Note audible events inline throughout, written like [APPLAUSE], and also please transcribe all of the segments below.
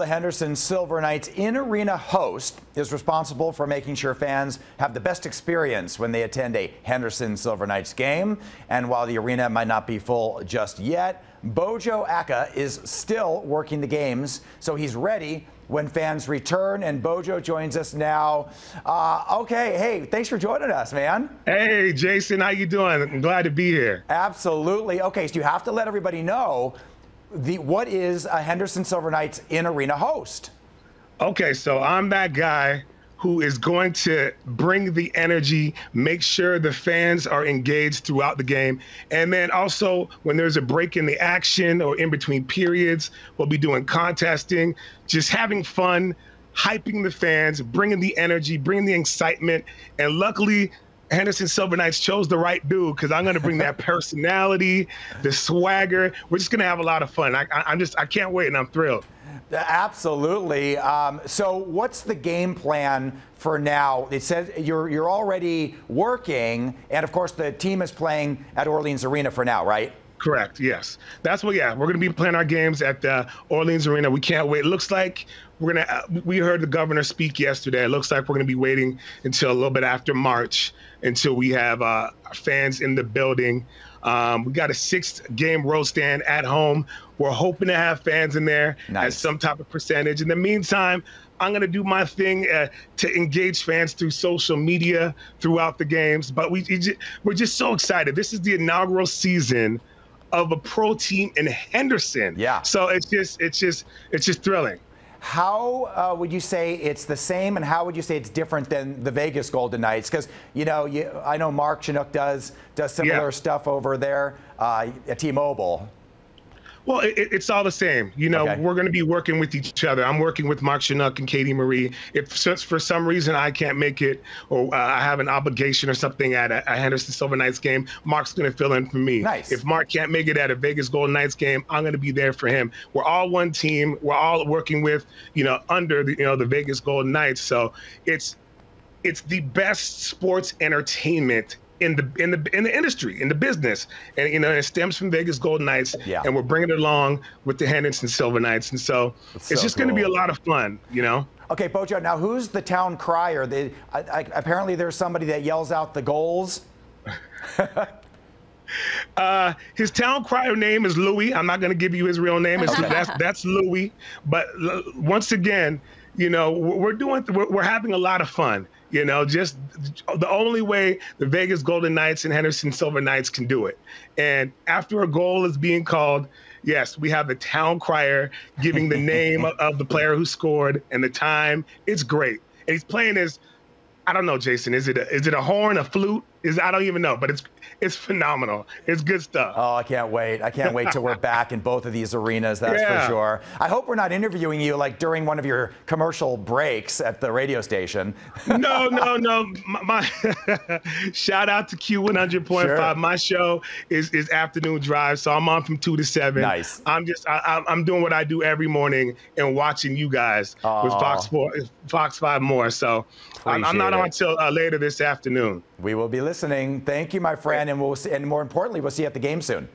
The Henderson Silver Knights in arena host is responsible for making sure fans have the best experience when they attend a Henderson Silver Knights game. And while the arena might not be full just yet, Bojo Ackah is still working the games, so he's ready when fans return. And Bojo joins us now. Uh, okay, hey, thanks for joining us, man. Hey, Jason, how you doing? I'm glad to be here. Absolutely. Okay, so you have to let everybody know the what is a Henderson Silver Knights in arena host? Okay, so I'm that guy who is going to bring the energy, make sure the fans are engaged throughout the game. And then also, when there's a break in the action or in between periods, we'll be doing contesting, just having fun, hyping the fans, bringing the energy, bringing the excitement. And luckily, Henderson Silver Knights chose the right dude because I'm going to bring that [LAUGHS] personality, the swagger. We're just going to have a lot of fun. I, am just, I can't wait, and I'm thrilled. Absolutely. Um, so, what's the game plan for now? It says you're you're already working, and of course, the team is playing at Orleans Arena for now, right? Correct. Yes, that's what. Yeah, we're going to be playing our games at the Orleans Arena. We can't wait. It looks like we're gonna. Uh, we heard the governor speak yesterday. It looks like we're going to be waiting until a little bit after March until we have uh, fans in the building. Um, we got a six game road stand at home. We're hoping to have fans in there nice. at some type of percentage. In the meantime, I'm going to do my thing uh, to engage fans through social media throughout the games. But we, we're just so excited. This is the inaugural season of a pro team in Henderson. Yeah. So it's just, it's just, it's just thrilling. How uh, would you say it's the same, and how would you say it's different than the Vegas Golden Knights? Because you know, you, I know Mark Shunock does does similar yeah. stuff over there uh, at T-Mobile. Well, it, it's all the same. You know, okay. we're going to be working with each other. I'm working with Mark Shunock and Katie Marie. If for some reason I can't make it or uh, I have an obligation or something at a, a Henderson Silver Knights game, Mark's going to fill in for me. Nice. If Mark can't make it at a Vegas Golden Knights game, I'm going to be there for him. We're all one team. We're all working with, you know, under the, you know, the Vegas Golden Knights. So it's it's the best sports entertainment in the in the in the industry in the business and you know it stems from Vegas Golden Knights yeah. and we're bringing it along with the Henderson Silver Knights and so it's, it's just cool. going to be a lot of fun you know okay Bojo now who's the town crier they, I, I, apparently there's somebody that yells out the goals [LAUGHS] Uh, his town crier name is Louis. I'm not going to give you his real name. It's. That's that's Louis. But once again, you know, we're doing we're, we're having a lot of fun. You know, just the only way the Vegas Golden Knights and Henderson Silver Knights can do it. And after a goal is being called, yes, we have the town crier giving the name [LAUGHS] of the player who scored and the time. It's great. And he's playing his I don't know, Jason. Is it a, is it a horn, a flute? Is I don't even know, but it's it's phenomenal. It's good stuff. Oh, I can't wait. I can't wait till we're [LAUGHS] back in both of these arenas. That's yeah. for sure. I hope we're not interviewing you like during one of your commercial breaks at the radio station. no, no, no. [LAUGHS] My, my [LAUGHS] shout out to Q100.5. Sure. My show is is afternoon drive, so I'm on from two to seven. Nice. I'm just I, am doing what I do every morning and watching you guys Aww. with Fox Four, Fox Five more. So I'm, I'm, not on until uh, later this afternoon. We will be listening. Thank you, my friend, and we'll see, and more importantly, we'll see you at the game soon.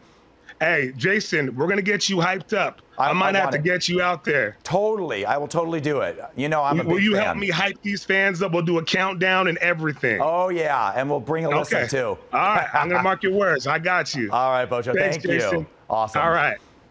Hey, Jason, we're gonna get you hyped up. I, I might I have to it. get you out there. Totally, I will totally do it. You know, I'm a big Will you fan. help me hype these fans up? We'll do a countdown and everything. Oh yeah, and we'll bring Alyssa okay. too. All right, I'm gonna [LAUGHS] mark your words. I got you. All right, Bojo. Thanks, thank Jason. you. Awesome. All right.